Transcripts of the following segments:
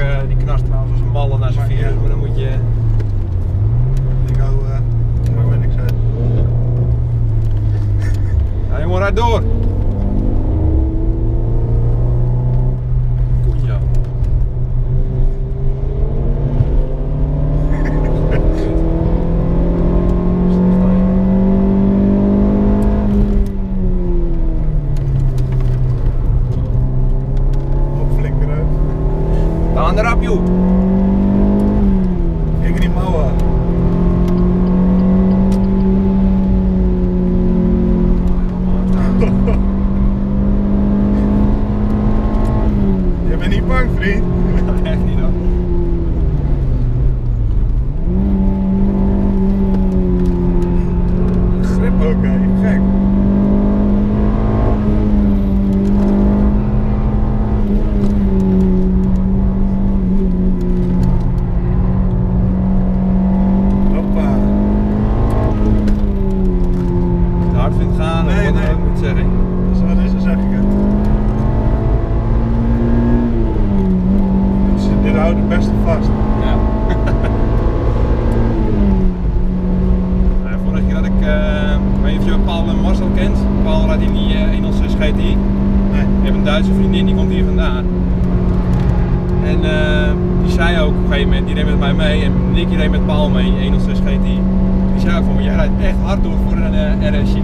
uh, die knast trouwens als een malle naar zijn virus, maar dan moet je... Ik hou, uh, niks uit. Ja, jongen, rijd door! Gek. Hoppa. Hard vindt gaan, Nee, wat nee. ook, moet zeggen. Dat is dan zeg ik het. Dus dit houdt het beste vast. Ja. Nou, vorige keer dat ik, eh, ik weet niet of je Paul en Marcel kent. Paul rijdt in die eh, 106 GTI. Nee. Duitse vriendin, die komt hier vandaan. En eh, die zei ook op een gegeven moment, die reed met mij mee en Nicky reed met Paul mee, 106 GTI. Die zei ook van, jij rijdt echt hard door voor een uh, RSje.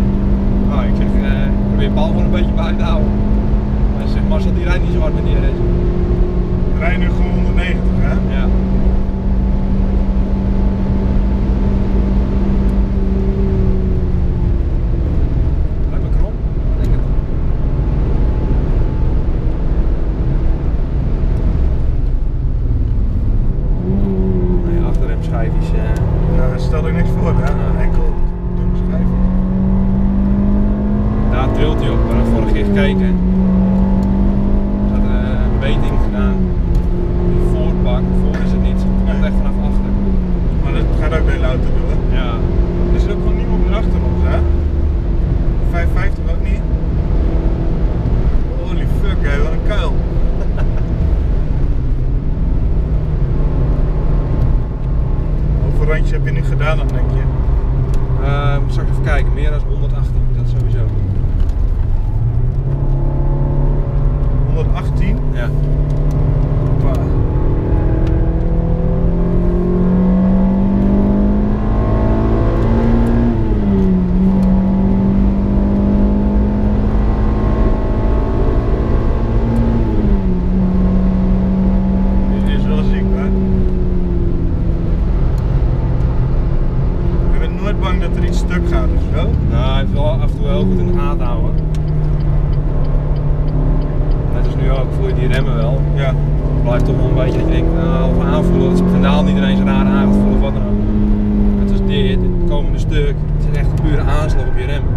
Nou, ik zeg, eh, ik probeer Paul gewoon een beetje bij te houden. Maar ik zeg, Marcel die rijdt niet zo hard met die RS. Rij nu gewoon 190, hè? Ja. Lijkt me krom, ik denk het. Nee, achterremschijfjes. eh Nou, stel er niks voor, hè? Ja. Enkel dunne schijven. Daar trilt hij op, we hebben vorige keer gekeken. Er zat eh, een beting gedaan. Die voorbak, voor is het niet. Het komt echt vanaf achter. Maar dat gaat ook de hele auto doen. Ja. Er zit ook gewoon niemand meer achter ons, hè? 550 ook niet. Holy fuck, hé, wat een kuil. Hoeveel randjes heb je nu gedaan dan, denk je? Uh, moet straks even kijken, meer dan 118, dat sowieso. 118? Ja. Hoppa. Is nooit bang dat er iets stuk gaat of zo? Nou, hij heeft wel af en toe heel goed in de gaten houden. Net als nu ook, voel je die remmen wel. Ja. Het blijft toch wel een beetje dat je denkt, nou, of aanvoelen dat het pedaal niet ineens raar aan gaat voelen of wat dan ook. Net als dit, dit komende stuk, het is echt een pure aanslag op je remmen.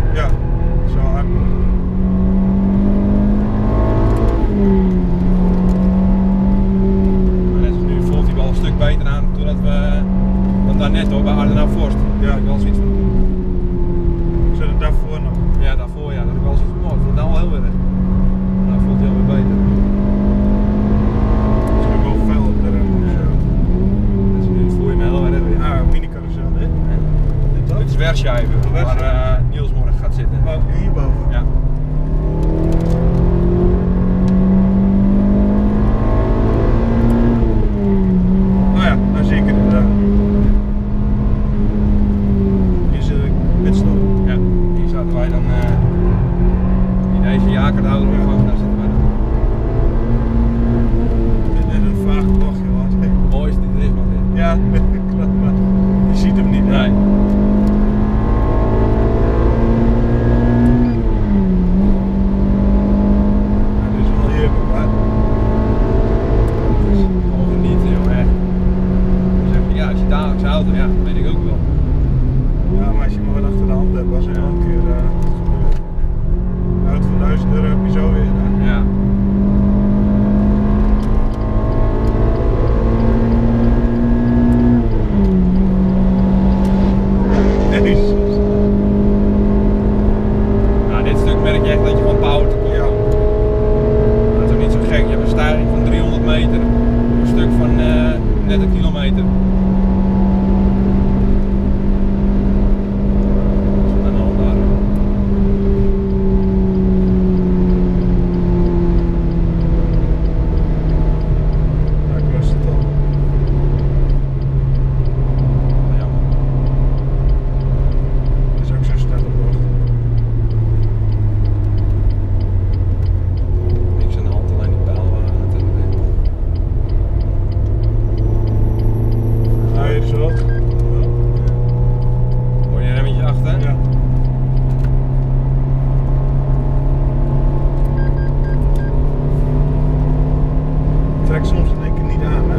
soms denk ik niet aan. Hè?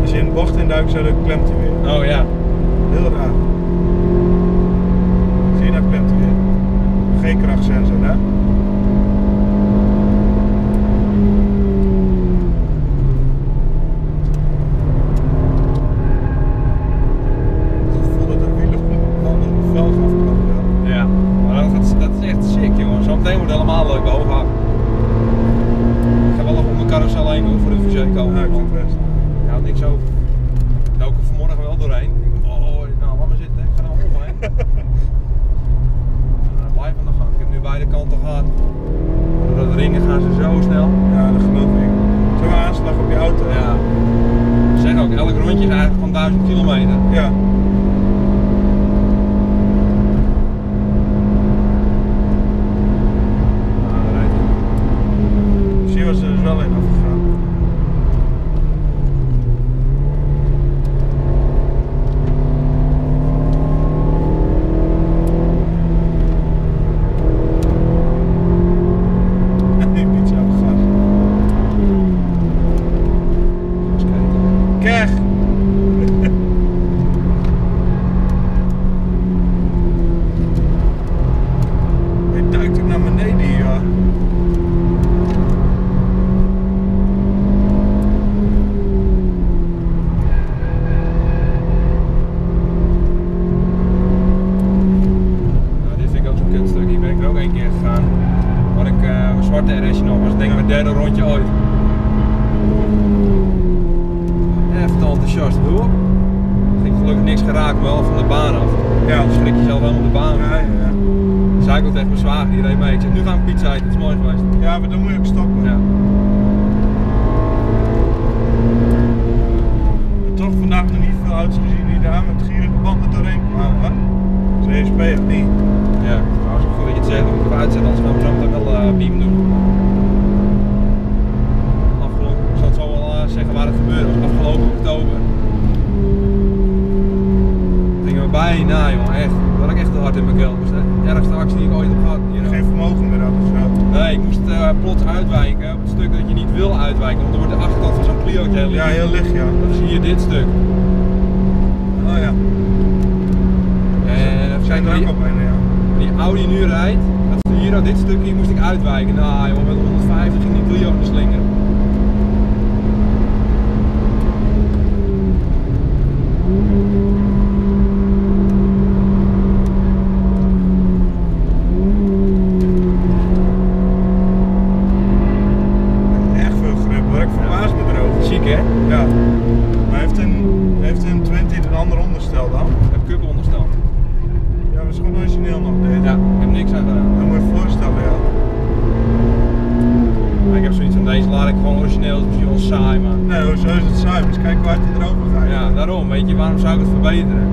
Als je in bocht induikt, dan klemt hij weer. Oh ja. Gaan ze zo snel. Ja, dat geloof ik. Zo'n aanslag op je auto. Ja. Ze zeggen ook, elk rondje is eigenlijk van 1000 kilometer. Ja. Nou, daar rijdt hij. Zie je was er dus wel in afgegaan. Die pizza op gas. Eens kijken. Keg! Hij duikt ook naar beneden hier, ja. Nou, dit vind ik ook zo'n kutstuk. Hier ben ik er ook één keer gegaan. Waar ik eh, een zwarte RS nog was. Ik denk Ja. mijn derde rondje ooit. Te enthousiast. Hoop. Ging gelukkig niks geraakt, maar wel van de baan af. Ja. Dan schrik je zelf helemaal de baan. Ja, ja, ja. Zei ik tegen mijn zwager, die reed mee. Ik zeg, nu gaan we pizza eten, het is mooi geweest. Ja, maar dan moet je ook stoppen. Ja. Maar toch vandaag nog niet veel auto's gezien die daar met gierende banden doorheen kwamen. CSP of niet? Ja, nou, is het goed dat je het zegt, dan moet ik uitzetten, anders gaan we zo meteen wel eh beam doen. Afgelopen, ik zal het zo wel eh, zeggen waar het gebeurde, was afgelopen oktober. Gingen we bijna, jongen, echt. In mijn de ergste actie die ik ooit heb gehad. Hier, Geen vermogen meer had of zo. Nee, ik moest eh, plots uitwijken op het stuk dat je niet wil uitwijken, want dan wordt de achterkant van zo'n heel Ja, licht. heel licht, ja. Dat is hier dit stuk. Oh ja. En even Zijn kijken, er die, ook al bijna, ja. die Audi nu rijdt, dat is hier, dit stukje moest ik uitwijken. Nou joh, met 150 ging die Clio in de slinger. Echt veel grip hoor, ik verbaas me erover. Ziek hè? Ja. Maar heeft een, heeft een 20 een ander onderstel dan? Heb kuppen onderstel. Ja, het is gewoon origineel nog dit. Ja, ik heb niks aan gedaan. Dat moet je je voorstellen, ja. Maar ik heb zoiets van deze laat ik gewoon origineel, dat is misschien wel saai maar. Nee, hoezo is het saai? Dus kijk waar het erover gaat. Ja, daarom, weet je, waarom zou ik het verbeteren?